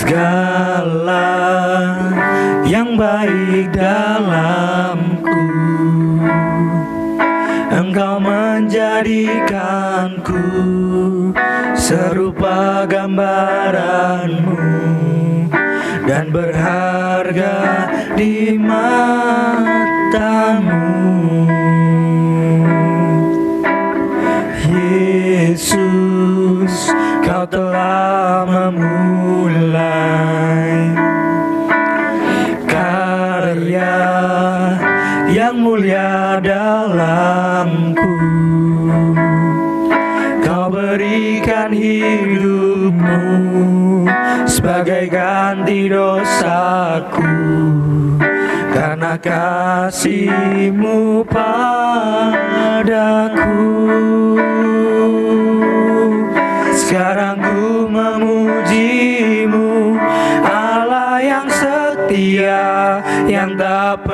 segala yang baik dalamku. Engkau menjadikanku serupa gambaranmu dan berharga di matamu. Yesus kau telah karya yang mulia dalamku. Kau berikan hidupmu sebagai ganti dosaku. Karena kasihmu padaku. Sekarang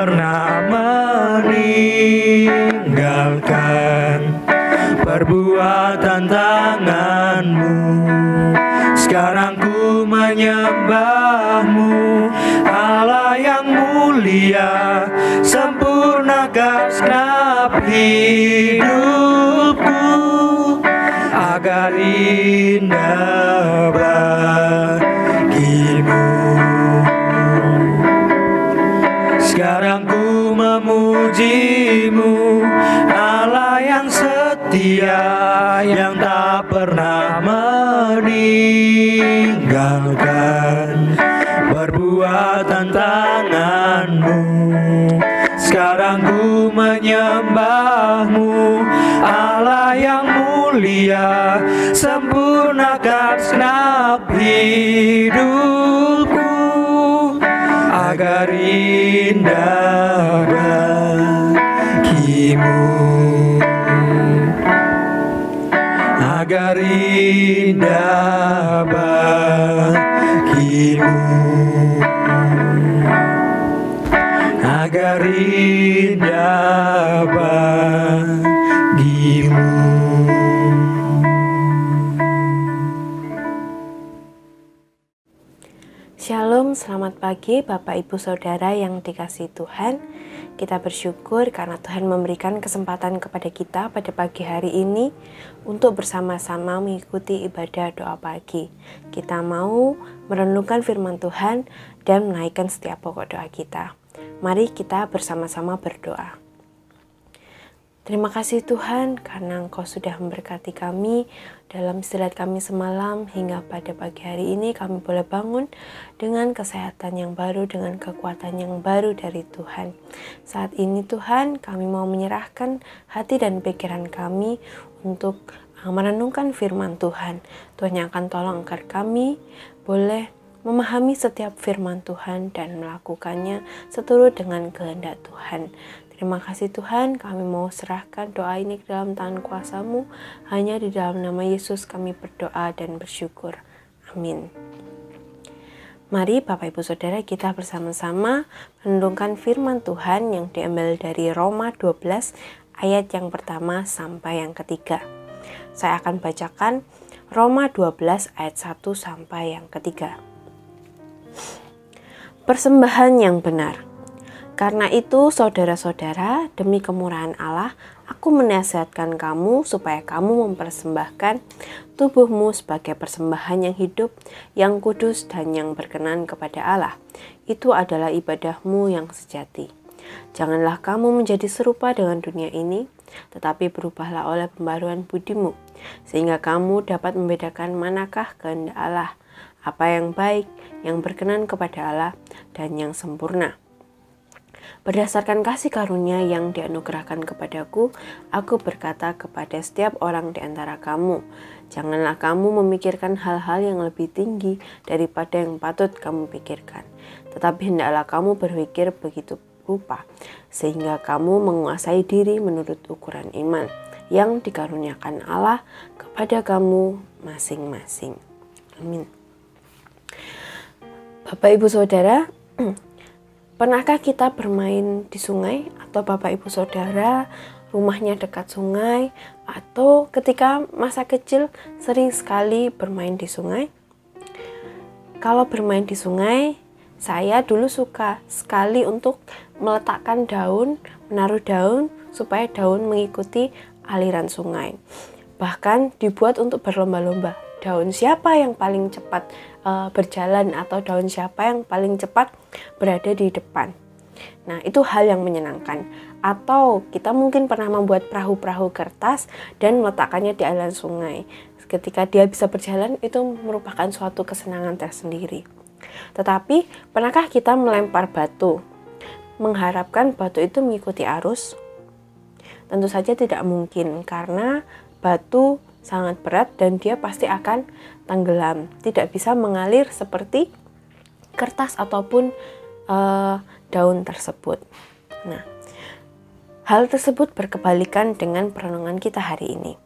pernah meninggalkan Perbuatan tanganmu. Sekarang ku menyembahmu menyembahmu Allah yang mulia Sempurnakan segenap hidupku. Agar indah bagimu. Agar indah bagimu. Agar indah Shalom, selamat pagi Bapak Ibu Saudara yang dikasih Tuhan. Kita bersyukur karena Tuhan memberikan kesempatan kepada kita pada pagi hari ini untuk bersama-sama mengikuti ibadah doa pagi. Kita mau merenungkan firman Tuhan dan menaikkan setiap pokok doa kita. Mari kita bersama-sama berdoa. Terima kasih Tuhan karena Engkau sudah memberkati kami dalam istirahat kami semalam hingga pada pagi hari ini kami boleh bangun dengan kesehatan yang baru, dengan kekuatan yang baru dari Tuhan. Saat ini Tuhan kami mau menyerahkan hati dan pikiran kami untuk uh, merenungkan firman Tuhan. Tuhan yang akan tolong agar kami boleh memahami setiap firman Tuhan dan melakukannya seturut dengan kehendak Tuhan. Terima kasih Tuhan, kami mau serahkan doa ini ke dalam tangan kuasamu. Hanya di dalam nama Yesus kami berdoa dan bersyukur. Amin. Mari Bapak Ibu Saudara kita bersama-sama menundungkan firman Tuhan yang diambil dari Roma 12 ayat yang pertama sampai yang ketiga. Saya akan bacakan Roma 12 ayat 1 sampai yang ketiga. Persembahan yang benar. Karena itu, saudara-saudara, demi kemurahan Allah, aku menasihatkan kamu supaya kamu mempersembahkan tubuhmu sebagai persembahan yang hidup, yang kudus, dan yang berkenan kepada Allah. Itu adalah ibadahmu yang sejati. Janganlah kamu menjadi serupa dengan dunia ini, tetapi berubahlah oleh pembaruan budimu, sehingga kamu dapat membedakan manakah kehendak Allah, apa yang baik, yang berkenan kepada Allah, dan yang sempurna. Berdasarkan kasih karunia yang dianugerahkan kepadaku, aku berkata kepada setiap orang di antara kamu, janganlah kamu memikirkan hal-hal yang lebih tinggi daripada yang patut kamu pikirkan. Tetapi hendaklah kamu berpikir begitu rupa, sehingga kamu menguasai diri menurut ukuran iman yang dikaruniakan Allah kepada kamu masing-masing. Amin. Bapak, ibu, saudara, Pernahkah kita bermain di sungai atau Bapak Ibu Saudara rumahnya dekat sungai atau ketika masa kecil sering sekali bermain di sungai? Kalau bermain di sungai, saya dulu suka sekali untuk meletakkan daun, menaruh daun supaya daun mengikuti aliran sungai. Bahkan dibuat untuk berlomba-lomba. Daun siapa yang paling cepat uh, berjalan atau daun siapa yang paling cepat berada di depan. Nah, itu hal yang menyenangkan. Atau kita mungkin pernah membuat perahu-perahu kertas dan meletakkannya di aliran sungai ketika dia bisa berjalan itu merupakan suatu kesenangan tersendiri. Tetapi, pernahkah kita melempar batu mengharapkan batu itu mengikuti arus? Tentu saja tidak mungkin karena batu sangat berat dan dia pasti akan tenggelam, tidak bisa mengalir seperti kertas ataupun uh, daun tersebut. Nah, hal tersebut berkebalikan dengan perenungan kita hari ini.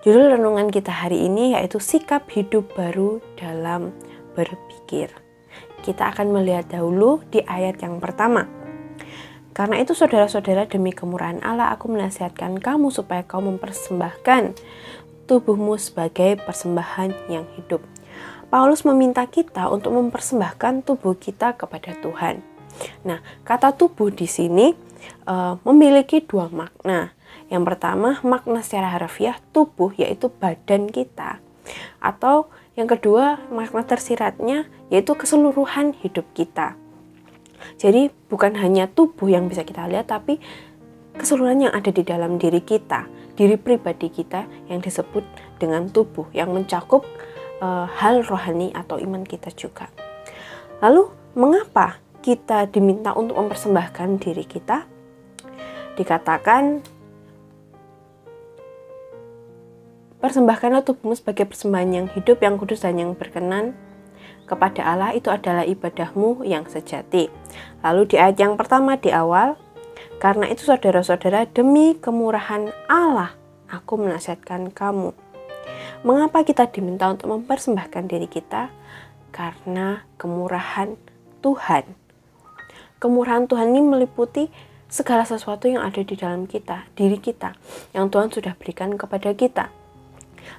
Judul renungan kita hari ini yaitu sikap hidup baru dalam berpikir. Kita akan melihat dahulu di ayat yang pertama. Karena itu saudara-saudara demi kemurahan Allah aku menasihatkan kamu supaya kau mempersembahkan tubuhmu sebagai persembahan yang hidup. Paulus meminta kita untuk mempersembahkan tubuh kita kepada Tuhan. Nah, kata tubuh di sini uh, memiliki dua makna. Yang pertama, makna secara harfiah tubuh yaitu badan kita. Atau yang kedua, makna tersiratnya yaitu keseluruhan hidup kita. Jadi bukan hanya tubuh yang bisa kita lihat tapi keseluruhan yang ada di dalam diri kita, diri pribadi kita yang disebut dengan tubuh yang mencakup uh, hal rohani atau iman kita juga. Lalu, mengapa kita diminta untuk mempersembahkan diri kita? Dikatakan Persembahkanlah tubuhmu sebagai persembahan yang hidup, yang kudus, dan yang berkenan kepada Allah itu adalah ibadahmu yang sejati. Lalu di ayat yang pertama di awal, karena itu saudara-saudara demi kemurahan Allah, aku menasihatkan kamu. Mengapa kita diminta untuk mempersembahkan diri kita? Karena kemurahan Tuhan. Kemurahan Tuhan ini meliputi segala sesuatu yang ada di dalam kita, diri kita, yang Tuhan sudah berikan kepada kita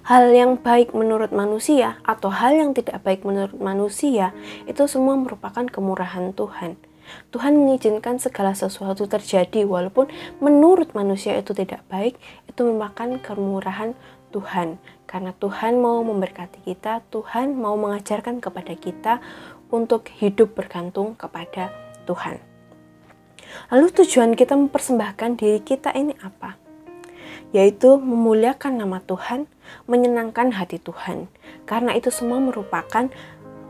hal yang baik menurut manusia atau hal yang tidak baik menurut manusia itu semua merupakan kemurahan Tuhan. Tuhan mengizinkan segala sesuatu terjadi walaupun menurut manusia itu tidak baik, itu merupakan kemurahan Tuhan. Karena Tuhan mau memberkati kita, Tuhan mau mengajarkan kepada kita untuk hidup bergantung kepada Tuhan. Lalu tujuan kita mempersembahkan diri kita ini apa? Yaitu memuliakan nama Tuhan, menyenangkan hati Tuhan. Karena itu semua merupakan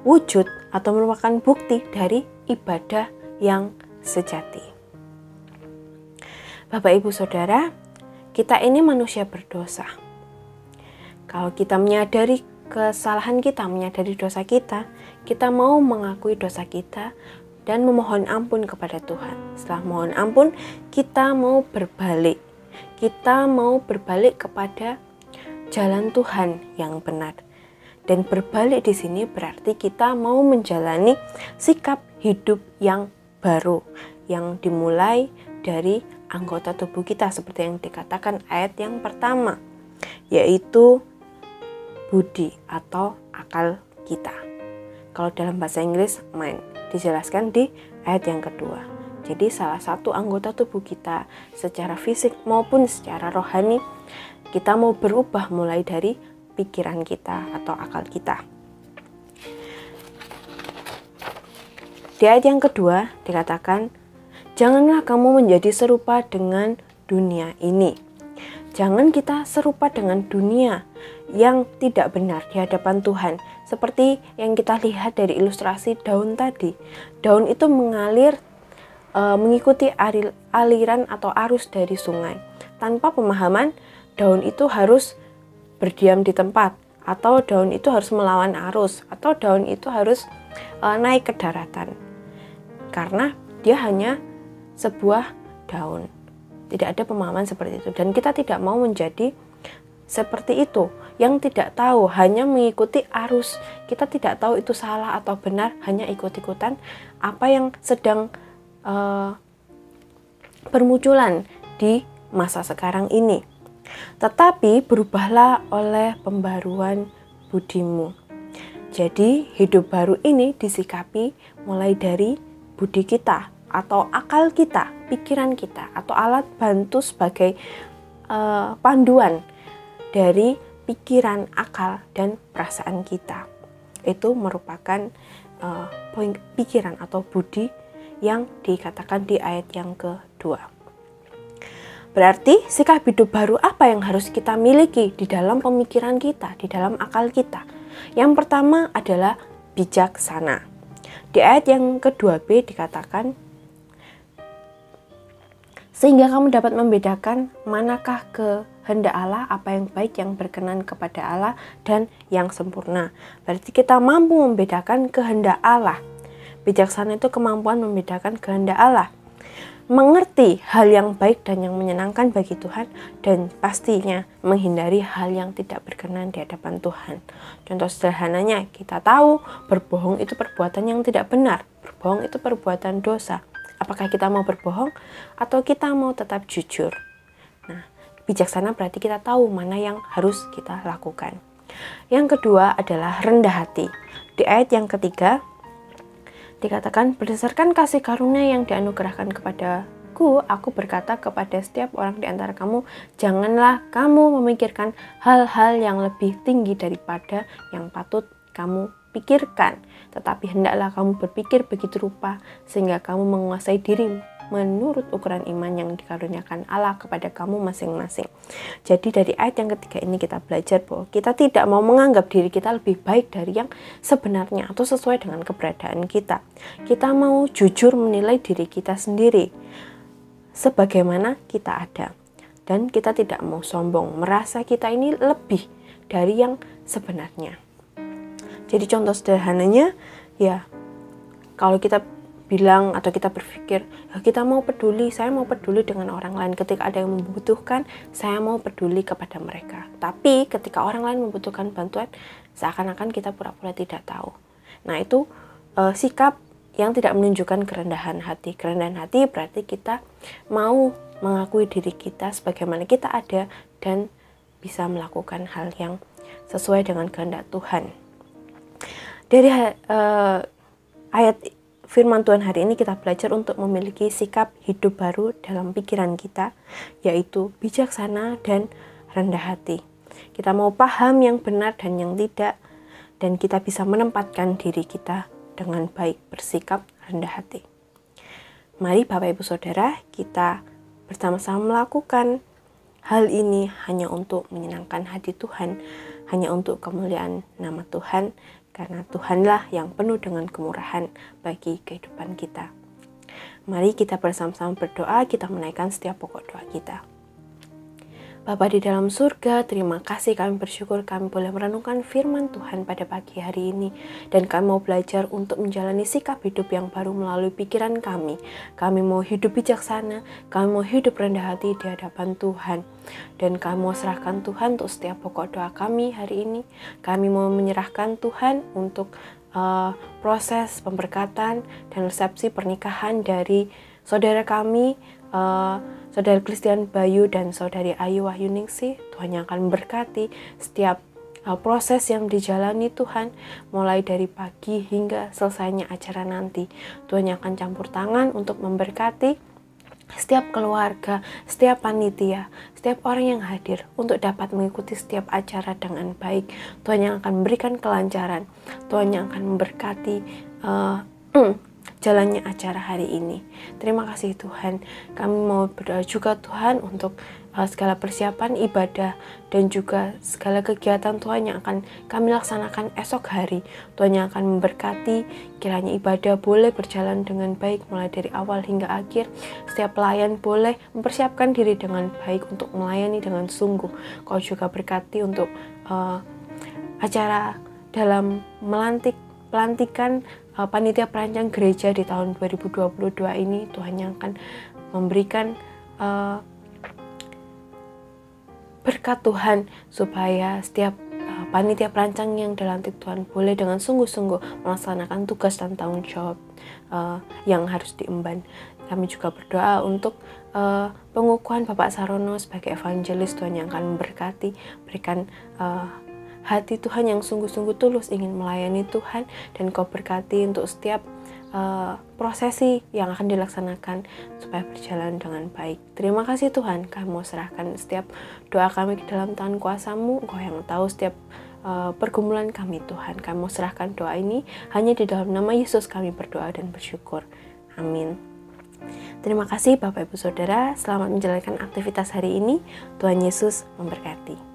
wujud atau merupakan bukti dari ibadah yang sejati. Bapak, ibu, saudara, kita ini manusia berdosa. Kalau kita menyadari kesalahan kita, menyadari dosa kita, kita mau mengakui dosa kita dan memohon ampun kepada Tuhan. Setelah mohon ampun, kita mau berbalik. Kita mau berbalik kepada jalan Tuhan yang benar. Dan berbalik di sini berarti kita mau menjalani sikap hidup yang baru yang dimulai dari anggota tubuh kita seperti yang dikatakan ayat yang pertama yaitu budi atau akal kita. Kalau dalam bahasa Inggris mind dijelaskan di ayat yang kedua. Jadi salah satu anggota tubuh kita secara fisik maupun secara rohani kita mau berubah mulai dari pikiran kita atau akal kita. Di ayat yang kedua dikatakan, "Janganlah kamu menjadi serupa dengan dunia ini." Jangan kita serupa dengan dunia yang tidak benar di hadapan Tuhan, seperti yang kita lihat dari ilustrasi daun tadi. Daun itu mengalir e, mengikuti aliran atau arus dari sungai tanpa pemahaman daun itu harus berdiam di tempat atau daun itu harus melawan arus atau daun itu harus uh, naik ke daratan karena dia hanya sebuah daun. Tidak ada pemahaman seperti itu. Dan kita tidak mau menjadi seperti itu. Yang tidak tahu hanya mengikuti arus. Kita tidak tahu itu salah atau benar hanya ikut-ikutan apa yang sedang uh, bermunculan di masa sekarang ini. Tetapi berubahlah oleh pembaruan budimu. Jadi, hidup baru ini disikapi mulai dari budi kita atau akal kita, pikiran kita, atau alat bantu sebagai uh, panduan dari pikiran, akal, dan perasaan kita. Itu merupakan uh, pikiran atau budi yang dikatakan di ayat yang kedua. Berarti sikap hidup baru apa yang harus kita miliki di dalam pemikiran kita, di dalam akal kita? Yang pertama adalah bijaksana. Di ayat yang kedua B dikatakan sehingga kamu dapat membedakan manakah kehendak Allah, apa yang baik yang berkenan kepada Allah dan yang sempurna. Berarti kita mampu membedakan kehendak Allah. Bijaksana itu kemampuan membedakan kehendak Allah mengerti hal yang baik dan yang menyenangkan bagi Tuhan dan pastinya menghindari hal yang tidak berkenan di hadapan Tuhan. Contoh sederhananya, kita tahu berbohong itu perbuatan yang tidak benar. Berbohong itu perbuatan dosa. Apakah kita mau berbohong atau kita mau tetap jujur? Nah, bijaksana berarti kita tahu mana yang harus kita lakukan. Yang kedua adalah rendah hati. Di ayat yang ketiga, Dikatakan berdasarkan kasih karunia yang dianugerahkan kepadaku, aku berkata kepada setiap orang di antara kamu, janganlah kamu memikirkan hal-hal yang lebih tinggi daripada yang patut kamu pikirkan, tetapi hendaklah kamu berpikir begitu rupa sehingga kamu menguasai dirimu menurut ukuran iman yang dikaruniakan Allah kepada kamu masing-masing. Jadi dari ayat yang ketiga ini kita belajar bahwa kita tidak mau menganggap diri kita lebih baik dari yang sebenarnya atau sesuai dengan keberadaan kita. Kita mau jujur menilai diri kita sendiri sebagaimana kita ada. Dan kita tidak mau sombong, merasa kita ini lebih dari yang sebenarnya. Jadi contoh sederhananya ya kalau kita bilang atau kita berpikir kita mau peduli saya mau peduli dengan orang lain. Ketika ada yang membutuhkan saya mau peduli kepada mereka. Tapi ketika orang lain membutuhkan bantuan seakan-akan kita pura-pura tidak tahu. Nah itu e, sikap yang tidak menunjukkan kerendahan hati. Kerendahan hati berarti kita mau mengakui diri kita sebagaimana kita ada dan bisa melakukan hal yang sesuai dengan kehendak Tuhan. Dari uh, ayat firman Tuhan hari ini kita belajar untuk memiliki sikap hidup baru dalam pikiran kita, yaitu bijaksana dan rendah hati. Kita mau paham yang benar dan yang tidak, dan kita bisa menempatkan diri kita dengan baik bersikap rendah hati. Mari Bapak Ibu Saudara, kita bersama-sama melakukan hal ini hanya untuk menyenangkan hati Tuhan, hanya untuk kemuliaan nama Tuhan, karena Tuhanlah yang penuh dengan kemurahan bagi kehidupan kita. Mari kita bersama-sama berdoa, kita menaikkan setiap pokok doa kita. Bapa di dalam surga, terima kasih kami bersyukur kami boleh merenungkan firman Tuhan pada pagi hari ini. Dan kami mau belajar untuk menjalani sikap hidup yang baru melalui pikiran kami. Kami mau hidup bijaksana, kami mau hidup rendah hati di hadapan Tuhan. Dan kami mau serahkan Tuhan untuk setiap pokok doa kami hari ini. Kami mau menyerahkan Tuhan untuk uh, proses pemberkatan dan resepsi pernikahan dari saudara kami, uh, Saudara Christian Bayu dan Saudari Ayu Wahyuningsi, Tuhan yang akan memberkati setiap uh, proses yang dijalani Tuhan mulai dari pagi hingga selesainya acara nanti. Tuhan yang akan campur tangan untuk memberkati setiap keluarga, setiap panitia, setiap orang yang hadir untuk dapat mengikuti setiap acara dengan baik. Tuhan yang akan memberikan kelancaran, Tuhan yang akan memberkati uh, jalannya acara hari ini. Terima kasih Tuhan. Kami mau berdoa juga Tuhan untuk uh, segala persiapan ibadah dan juga segala kegiatan Tuhan yang akan kami laksanakan esok hari. Tuhan yang akan memberkati kiranya ibadah boleh berjalan dengan baik mulai dari awal hingga akhir. Setiap pelayan boleh mempersiapkan diri dengan baik untuk melayani dengan sungguh. Kau juga berkati untuk uh, acara dalam melantik pelantikan panitia perancang gereja di tahun 2022 ini Tuhan yang akan memberikan uh, berkat Tuhan supaya setiap uh, panitia perancang yang dilantik Tuhan boleh dengan sungguh-sungguh melaksanakan tugas dan tanggung jawab uh, yang harus diemban. Kami juga berdoa untuk uh, pengukuhan Bapak Sarono sebagai evangelis Tuhan yang akan memberkati, berikan uh, hati Tuhan yang sungguh-sungguh tulus ingin melayani Tuhan dan kau berkati untuk setiap uh, prosesi yang akan dilaksanakan supaya berjalan dengan baik. Terima kasih Tuhan, kami mau serahkan setiap doa kami ke dalam tangan kuasamu, Engkau yang tahu setiap uh, pergumulan kami Tuhan. Kami mau serahkan doa ini hanya di dalam nama Yesus kami berdoa dan bersyukur. Amin. Terima kasih Bapak Ibu Saudara, selamat menjalankan aktivitas hari ini. Tuhan Yesus memberkati.